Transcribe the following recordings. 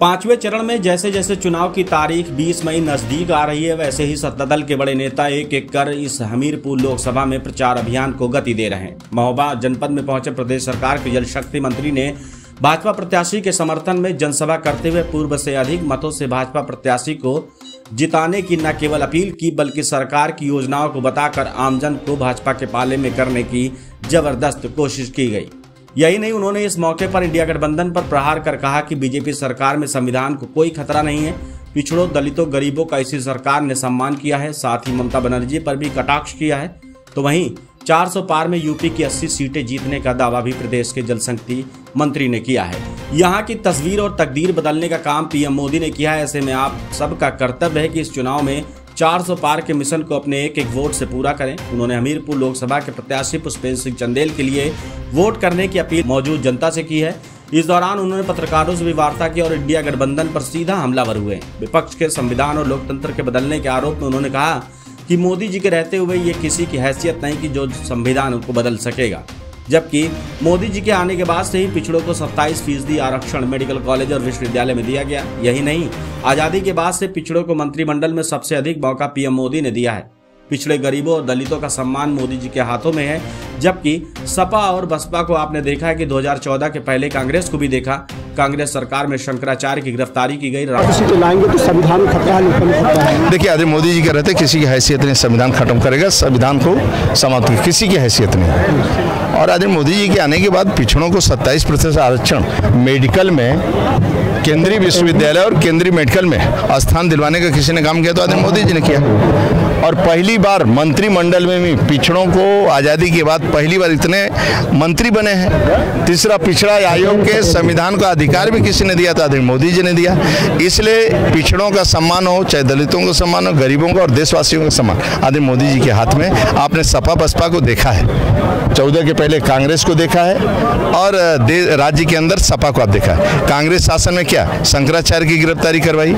पाँचवें चरण में जैसे जैसे चुनाव की तारीख 20 मई नज़दीक आ रही है, वैसे ही सत्ता दल के बड़े नेता एक एक कर इस हमीरपुर लोकसभा में प्रचार अभियान को गति दे रहे हैं। महोबा जनपद में पहुँचे प्रदेश सरकार के जल शक्ति मंत्री ने भाजपा प्रत्याशी के समर्थन में जनसभा करते हुए पूर्व से अधिक मतों से भाजपा प्रत्याशी को जिताने की न केवल अपील की, बल्कि सरकार की योजनाओं को बताकर आमजन को भाजपा के पाले में करने की ज़बरदस्त कोशिश की गई। यही नहीं, उन्होंने इस मौके पर इंडिया गठबंधन पर प्रहार कर कहा कि बीजेपी सरकार में संविधान को कोई खतरा नहीं है। पिछड़ों, दलितों, गरीबों का इसी सरकार ने सम्मान किया है। साथ ही ममता बनर्जी पर भी कटाक्ष किया है। तो वहीं 400 पार में यूपी की 80 सीटें जीतने का दावा भी प्रदेश के जल शक्ति मंत्री ने किया है। यहाँ की तस्वीर और तकदीर बदलने का काम पीएम मोदी ने किया है। ऐसे में आप सबका कर्तव्य है कि इस चुनाव में 400 पार के मिशन को अपने एक एक वोट से पूरा करें। उन्होंने हमीरपुर लोकसभा के प्रत्याशी पुष्पेंद्र सिंह चंदेल के लिए वोट करने की अपील मौजूद जनता से की है। इस दौरान उन्होंने पत्रकारों से भी वार्ता की और इंडिया गठबंधन पर सीधा हमलावर हुए। विपक्ष के संविधान और लोकतंत्र के बदलने के आरोप में उन्होंने कहा कि मोदी जी के रहते हुए ये किसी की हैसियत नहीं कि जो संविधान को बदल सकेगा। जबकि मोदी जी के आने के बाद से ही पिछड़ों को 27 फ़ीसदी आरक्षण मेडिकल कॉलेज और विश्वविद्यालय में दिया गया। यही नहीं, आज़ादी के बाद से पिछड़ों को मंत्रिमंडल में सबसे अधिक मौका पीएम मोदी ने दिया है। पिछड़े गरीबों और दलितों का सम्मान मोदी जी के हाथों में है, जबकि सपा और बसपा को आपने देखा है कि 2014 के पहले कांग्रेस को भी देखा कांग्रेस सरकार में शंकराचार्य की गिरफ्तारी की गई लाएँगे तो संविधान खतरा देखिए आदि मोदी जी कह रहे थे किसी की हैसियत नहीं संविधान खत्म करेगा संविधान को समाप्त किसी की हैसियत नहीं। और आदि मोदी जी के आने के बाद पिछड़ों को 27 प्रतिशत आरक्षण मेडिकल में केंद्रीय विश्वविद्यालय और केंद्रीय मेडिकल में स्थान दिलवाने का किसी ने काम किया तो आदि मोदी जी ने किया। और पहली बार मंत्रिमंडल में भी पिछड़ों को आज़ादी के बाद पहली बार इतने मंत्री बने हैं। तीसरा, पिछड़ा आयोग के संविधान का अधिकार भी किसी ने दिया था मोदी जी ने दिया। इसलिए पिछड़ों का सम्मान हो, चाहे दलितों का सम्मान हो, गरीबों का और देशवासियों का सम्मान। आदि मोदी जी के हाथ में आपने सपा बसपा को देखा है। चौदह के पहले कांग्रेस को देखा है और राज्य के अंदर सपा को आप देखा है। कांग्रेस शासन में क्या? शंकराचार्य की गिरफ्तारी करवाई।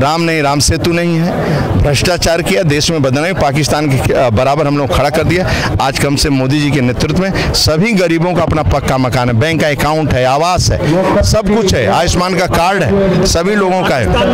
राम नहीं, राम सेतु नहीं है। भ्रष्टाचार किया, देश में बदनाई पाकिस्तान के बराबर हम लोग खड़ा कर दिया। आज कम से मोदी जी के नेतृत्व में सभी गरीबों का अपना पक्का मकान है। बैंक का अकाउंट है, आवास है, सब कुछ है। आयुष्मान का कार्ड है, सभी लोगों का है।